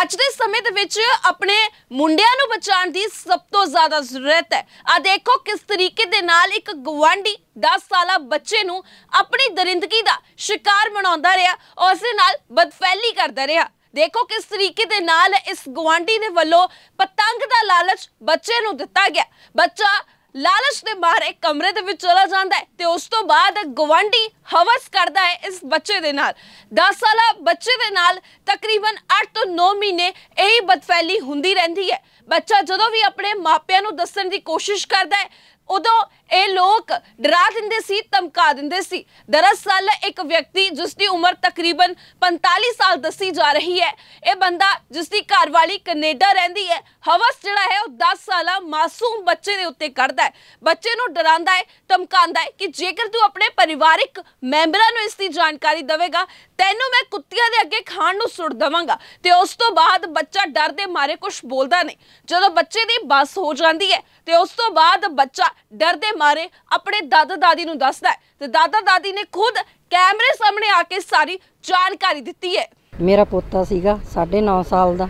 ਅੱਜ ਦੇ ਸਮੇਂ ਦੇ ਵਿੱਚ ਆਪਣੇ ਮੁੰਡਿਆਂ ਨੂੰ ਬਚਾਉਣ ਦੀ ਸਭ ਤੋਂ ਜ਼ਿਆਦਾ ਜ਼ਰੂਰਤ ਹੈ। ਆ ਦੇਖੋ ਕਿਸ ਤਰੀਕੇ ਦੇ ਨਾਲ ਇੱਕ ਗਵਾਂਢੀ 10 ਸਾਲਾ ਬੱਚੇ ਨੂੰ ਆਪਣੀ ਦਰਿੰਦਗੀ ਦਾ ਸ਼ਿਕਾਰ ਬਣਾਉਂਦਾ ਰਿਹਾ ਔਰ ਉਸ ਦੇ ਨਾਲ ਬਦਫੈਲੀ ਕਰਦਾ ਰਿਹਾ। ਦੇਖੋ ਕਿਸ ਤਰੀਕੇ ਦੇ ਨਾਲ ਇਸ ਗਵਾਂਢੀ ਦੇ ਵੱਲੋਂ ਪਤੰਗ ਦਾ ਲਾਲਚ ਬੱਚੇ ਨੂੰ ਦਿੱਤਾ ਗਿਆ। ਬੱਚਾ ਲਾਲਚ ਦੇ ਮਾਰੇ ਕਮਰੇ ਦੇ ਵਿੱਚ ਚਲਾ ਜਾਂਦਾ ਹੈ ਤੇ ਉਸ ਤੋਂ ਬਾਅਦ ਗਵਾਂਢੀ ਹਵਸ ਕਰਦਾ ਹੈ ਇਸ ਬੱਚੇ ਦੇ ਨਾਲ। 10 ਸਾਲਾ ਬੱਚੇ ਦੇ ਨਾਲ ਤਕਰੀਬਨ 8 ਤੋਂ 9 ਮਹੀਨੇ ਇਹੀ ਬਦਫੈਲੀ ਹੁੰਦੀ ਰਹਿੰਦੀ ਹੈ। ਬੱਚਾ ਜਦੋਂ ਵੀ ਆਪਣੇ ਮਾਪਿਆਂ ਨੂੰ ਦੱਸਣ ਦੀ ਕੋਸ਼ਿਸ਼ ਕਰਦਾ ਹੈ ਉਦੋਂ ਇਹ ਲੋਕ ਡਰਾ ਦਿੰਦੇ ਸੀ, ਧਮਕਾ ਦਿੰਦੇ ਸੀ। ਦਰਅਸਲ ਇੱਕ ਵਿਅਕਤੀ ਜਿਸ ਦੀ ਉਮਰ ਤਕਰੀਬਨ 45 ਸਾਲ ਦੱਸੀ ਜਾ ਰਹੀ ਹੈ। ਇਹ ਬੰਦਾ ਜਿਸ ਦੀ ਘਰਵਾਲੀ ਕੈਨੇਡਾ ਰਹਿੰਦੀ ਹੈ। ਹਵਸ ਜਿਹੜਾ ਹੈ, ਉਹ 10 ਸਾਲਾ ਮਾਸੂਮ ਬੱਚੇ ਦੇ ਉੱਤੇ ਕਰਦਾ ਹੈ। ਬੱਚੇ ਨੂੰ ਡਰਾਉਂਦਾ ਹੈ, ਧਮਕਾਉਂਦਾ ਹੈ ਕਿ ਜੇਕਰ ਤੂੰ ਆਪਣੇ ਪਰਿਵਾਰਿਕ ਮੈਂਬਰਾਂ ਨੂੰ ਇਸ ਦੀ ਜਾਣਕਾਰੀ ਦੇਵੇਗਾ, ਤੈਨੂੰ ਮੈਂ ਕੁੱਤਿਆਂ ਦੇ ਅੱਗੇ ਖਾਣ ਨੂੰ ਸੁੱਟ ਦੇਵਾਂਗਾ। ਤੇ ਉਸ ਤੋਂ ਬਾਅਦ ਬੱਚਾ ਡਰ ਦੇ ਮਾਰੇ ਕੁਝ ਬੋਲਦਾ ਨਹੀਂ। ਜਦੋਂ ਬੱਚੇ ਦੀ ਬੱਸ ਹੋ ਜਾਂਦੀ ਹੈ, ਤੇ ਉਸ ਤੋਂ ਬਾਅਦ ਬੱਚਾ ਡਰ ਦੇ ਮਾਰੇ ਆਪਣੇ ਦਾਦਾ ਦਾਦੀ ਨੂੰ ਦੱਸਦਾ ਹੈ। ਤੇ ਦਾਦਾ ਦਾਦੀ ਨੇ ਖੁਦ ਕੈਮਰੇ ਸਾਹਮਣੇ ਆ ਕੇ ਸਾਰੀ ਜਾਣਕਾਰੀ ਦਿੱਤੀ ਹੈ। ਮੇਰਾ ਪੋਤਾ ਸੀਗਾ 9.5 ਸਾਲ ਦਾ।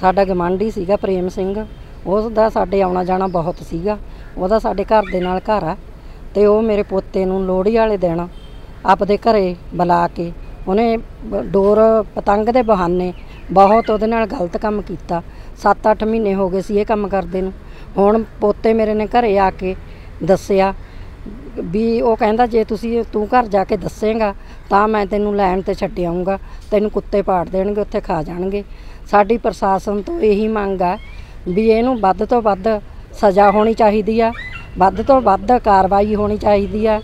ਸਾਡਾ ਗਮਾਂਡੀ ਸੀਗਾ, ਪ੍ਰੇਮ ਸਿੰਘ। ਉਸ ਦਾ ਸਾਡੇ ਆਉਣਾ ਜਾਣਾ ਬਹੁਤ ਸੀਗਾ। ਉਹਦਾ ਸਾਡੇ ਘਰ ਦੇ ਨਾਲ ਘਰ ਆ। ਤੇ ਉਹ ਮੇਰੇ ਪੋਤੇ ਨੂੰ ਲੋਹੜੀ ਵਾਲੇ ਦਿਨ ਆਪਦੇ ਘਰੇ ਬੁਲਾ ਕੇ ਉਹਨੇ ਡੋਰ ਪਤੰਗ ਦੇ ਬਹਾਨੇ ਬਹੁਤ ਉਹਦੇ ਨਾਲ ਗਲਤ ਕੰਮ ਕੀਤਾ। 7-8 ਮਹੀਨੇ ਹੋ ਗਏ ਸੀ ਇਹ ਕੰਮ ਕਰਦੇ ਨੂੰ। ਹੁਣ ਪੋਤੇ ਮੇਰੇ ਨੇ ਘਰੇ ਆ ਕੇ ਦੱਸਿਆ ਵੀ ਉਹ ਕਹਿੰਦਾ ਜੇ ਤੁਸੀਂ ਤੂੰ ਘਰ ਜਾ ਕੇ ਦੱਸੇਗਾ ਤਾਂ ਮੈਂ ਤੈਨੂੰ ਲੈਣ ਤੇ ਛੱਡ ਆਊਂਗਾ, ਤੈਨੂੰ ਕੁੱਤੇ ਪਾੜ ਦੇਣਗੇ, ਉੱਥੇ ਖਾ ਜਾਣਗੇ। ਸਾਡੀ ਪ੍ਰਸ਼ਾਸਨ ਤੋਂ ਇਹੀ ਮੰਗ ਆ ਵੀ ਇਹਨੂੰ ਵੱਧ ਤੋਂ ਵੱਧ ਸਜ਼ਾ ਹੋਣੀ ਚਾਹੀਦੀ ਆ, ਵੱਧ ਤੋਂ ਵੱਧ ਕਾਰਵਾਈ ਹੋਣੀ ਚਾਹੀਦੀ ਆ,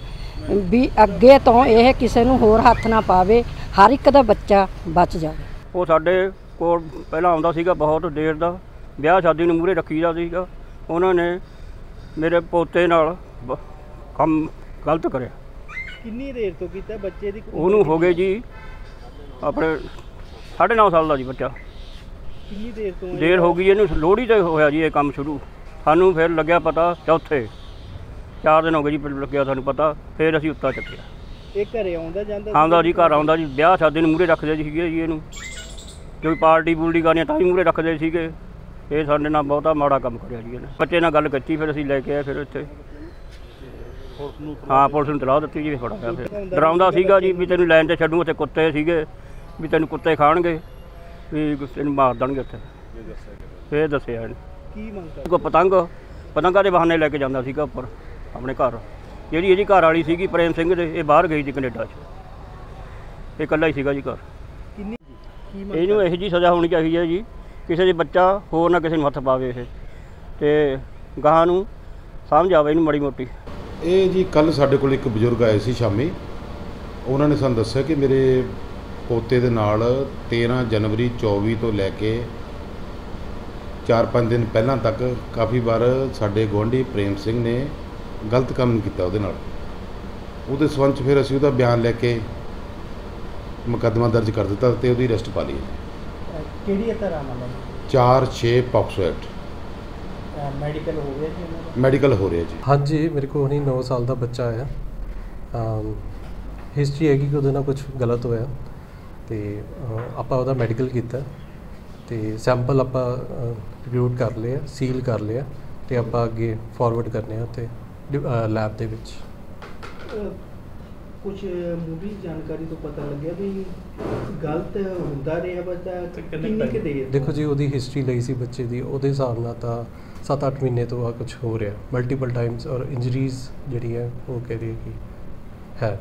ਵੀ ਅੱਗੇ ਤੋਂ ਇਹ ਕਿਸੇ ਨੂੰ ਹੋਰ ਹੱਥ ਨਾ ਪਾਵੇ, ਹਰ ਇੱਕ ਦਾ ਬੱਚਾ ਬਚ ਜਾਵੇ। ਉਹ ਸਾਡੇ ਕੋਲ ਪਹਿਲਾਂ ਆਉਂਦਾ ਸੀਗਾ ਬਹੁਤ ਦੇਰ ਦਾ, ਵਿਆਹ ਸ਼ਾਦੀ ਨੂੰ ਮੂਰੇ ਰੱਖੀਦਾ ਸੀਗਾ। ਉਹਨਾਂ ਨੇ ਮੇਰੇ ਪੋਤੇ ਨਾਲ ਬ- ਕੰਮ ਗਲਤ ਕਰਿਆ। ਕਿੰਨੀ ਦੇਰ ਤੋਂ ਕੀਤਾ? ਬੱਚੇ ਦੀ ਉਹਨੂੰ ਹੋ ਗਏ ਜੀ ਆਪਣੇ 9.5 ਸਾਲ ਦਾ ਜੀ ਬੱਚਾ। ਕਿੰਨੀ ਦੇਰ ਤੋਂ ਇਹ- ਦੇਰ ਹੋ ਗਈ ਇਹਨੂੰ ਲੋਹੜੀ ਤੇ ਹੋਇਆ ਜੀ ਇਹ ਕੰਮ ਸ਼ੁਰੂ। ਸਾਨੂੰ ਫਿਰ ਲੱਗਿਆ ਪਤਾ ਚੌਥੇ। ਚਾਰ ਦਿਨ ਹੋ ਗਏ ਜੀ ਫਿਰ ਲੱਗਿਆ ਸਾਨੂੰ ਪਤਾ ਫਿਰ ਅਸੀਂ ਉੱਤਾ ਚੱਕਿਆ। ਇਹ ਘਰੇ ਆਉਂਦਾ ਜਾਂਦਾ ਆਉਂਦਾ ਜੀ ਘਰ ਆਉਂਦਾ ਜੀ। ਵਿਆਹ ਸ਼ਾਦੀ ਨੂੰ ਮੂਰੇ ਰੱਖਦੇ ਸੀਗੇ ਜੀ ਇਹਨੂੰ। ਕੋਈ ਪਾਰਟੀ ਪੂਲਟੀ ਕਰਨੀ ਤਾਂ ਵੀ ਮੂਰੇ ਰੱਖਦੇ ਸੀਗੇ। ਇਹ ਸਾਡੇ ਨਾਲ ਬਹੁਤਾ ਮਾੜਾ ਕੰਮ ਕਰਿਆ ਜੀ ਇਹਨੇ। ਬੱਚੇ ਨਾਲ ਗੱਲ ਕੀਤੀ ਫਿਰ ਅਸੀਂ ਲੈ ਕੇ ਆਏ ਫਿਰ ਇੱਥੇ। ਹਾਂ ਪੁਲਿਸ ਨੂੰ ਤਲਾਹ ਦਿੱਤੀ ਜੀ ਫੜਾ ਗਿਆ ਫਿਰ। ਡਰਾਉਂਦਾ ਸੀਗਾ ਜੀ ਵੀ ਤੈਨੂੰ ਲਾਈਨ ਤੇ ਛੱਡੂ ਉੱਥੇ ਕੁੱਤੇ ਸੀਗੇ ਵੀ ਤੈਨੂੰ ਕੁੱਤੇ ਖਾਣਗੇ ਵੀ ਤੈਨੂੰ ਮਾਰ ਦੇਣਗੇ ਉੱਥੇ। ਫਿਰ ਦੱਸਿਆ ਇਹਨੇ। ਕੀ ਮੰਗ ਕਰ ਕੋ ਪਤੰਗ ਪਤੰਗਾਂ ਦੇ ਬਹਾਨੇ ਲੈ ਕੇ ਜਾਂਦਾ ਸੀਗਾ ਉੱਪਰ ਆਪਣੇ ਘਰ। ਜਿਹੜੀ ਇਹਦੀ ਘਰ ਵਾਲੀ ਸੀਗੀ ਪ੍ਰੇਮ ਸਿੰਘ ਦੇ ਇਹ ਬਾਹਰ ਗਈ ਸੀ ਕੈਨੇਡਾ 'ਚ। ਇਹ ਇਕੱਲਾ ਹੀ ਸੀਗਾ ਜੀ ਘਰ। ਕਿੰਨੀ ਇਹਨੂੰ ਇਹੋ ਜੀ ਸਜ਼ਾ ਹੋਣੀ ਚਾਹੀਦੀ ਹੈ ਜੀ। ਕਿਸੇ ਦੇ ਬੱਚਾ ਹੋਰ ਨਾ ਕਿਸੇ ਨੂੰ ਹੱਥ ਪਾਵੇ ਇਹ। ਤੇ ਗਾਹਾਂ ਨੂੰ ਸਮਝ ਆਵੇ ਇਹਨੂੰ ਮੜੀ ਮੋਟੀ। ਇਹ ਜੀ ਕੱਲ ਸਾਡੇ ਕੋਲ ਇੱਕ ਬਜ਼ੁਰਗ ਆਏ ਸੀ ਸ਼ਾਮੀ। ਉਹਨਾਂ ਨੇ ਸਾਨੂੰ ਦੱਸਿਆ ਕਿ ਮੇਰੇ ਪੋਤੇ ਦੇ ਨਾਲ 13 ਜਨਵਰੀ 24 ਤੋਂ ਲੈ ਕੇ 4-5 ਦਿਨ ਪਹਿਲਾਂ ਤੱਕ ਕਾਫੀ ਵਾਰ ਸਾਡੇ ਗੁਆਂਢੀ ਪ੍ਰੇਮ ਸਿੰਘ ਨੇ ਗਲਤ ਕੰਮ ਕੀਤਾ ਉਹਦੇ ਨਾਲ। ਉਹਦੇ ਸੰਬੰਧ ਫਿਰ ਅਸੀਂ ਉਹਦਾ ਬਿਆਨ ਲੈ ਕੇ ਮੁਕੱਦਮਾ ਦਰਜ ਕਰ ਦਿੱਤਾ ਤੇ ਉਹਦੀ ਅਰੈਸਟ ਪਾ ਲਈ। ਕਿਹੜੀ ਤਰ੍ਹਾਂ ਨਾਲ 4-6 ਪੌਕਸੋ ਐਕਟ ਮੈਡੀਕਲ ਹੋ ਗਿਆ ਜੀ ਉਹਨਾਂ ਦਾ? ਮੈਡੀਕਲ ਹੋ ਰਿਹਾ ਜੀ। ਹਾਂਜੀ ਮੇਰੇ ਕੋਲ ਹੁਣੀ 9 ਸਾਲ ਦਾ ਬੱਚਾ ਆਇਆ। ਹਿਸਟਰੀ ਹੈਗੀ ਕਿ ਉਹਦੇ ਨਾਲ ਕੁਝ ਗਲਤ ਹੋਇਆ। ਤੇ ਆਪਾਂ ਉਹਦਾ ਮੈਡੀਕਲ ਕੀਤਾ। ਤੇ ਸੈਂਪਲ ਆਪਾਂ ਰਿਕਰੂਟ ਕਰ ਲਿਆ ਸੀਲ ਕਰ ਲਿਆ। ਤੇ ਆਪਾਂ ਅੱਗੇ ਫਾਰਵਰਡ ਕਰਨੇ ਆ ਤੇ ਲੈਬ ਦੇ ਵਿੱਚ। ਕੁਝ ਮੂਵੀ ਜਾਣਕਾਰੀ ਤੋਂ ਪਤਾ ਲੱਗਿਆ ਵੀ ਗਲਤ ਹੁੰਦਾ ਰਿਹਾ ਬੱਚਾ ਕਿੰਨੀ ਕਿ ਦੇਰ ਦੇਖੋ ਜੀ ਉਹਦੀ ਹਿਸਟਰੀ ਲਈ ਸੀ ਬੱਚੇ ਦੀ ਉਹਦੇ ਹਿਸਾਬ ਨਾਲ ਤਾਂ 7-8 ਮਹੀਨੇ ਤੋਂ ਆ ਕੁਝ ਹੋ ਰਿਹਾ। ਮਲਟੀਪਲ ਟਾਈਮਸ ਔਰ ਇੰਜਰੀਜ਼ ਜਿਹੜੀ ਹੈ ਉਹ ਕਹਿ ਰਹੀ ਹੈ ਕਿ ਹੈ।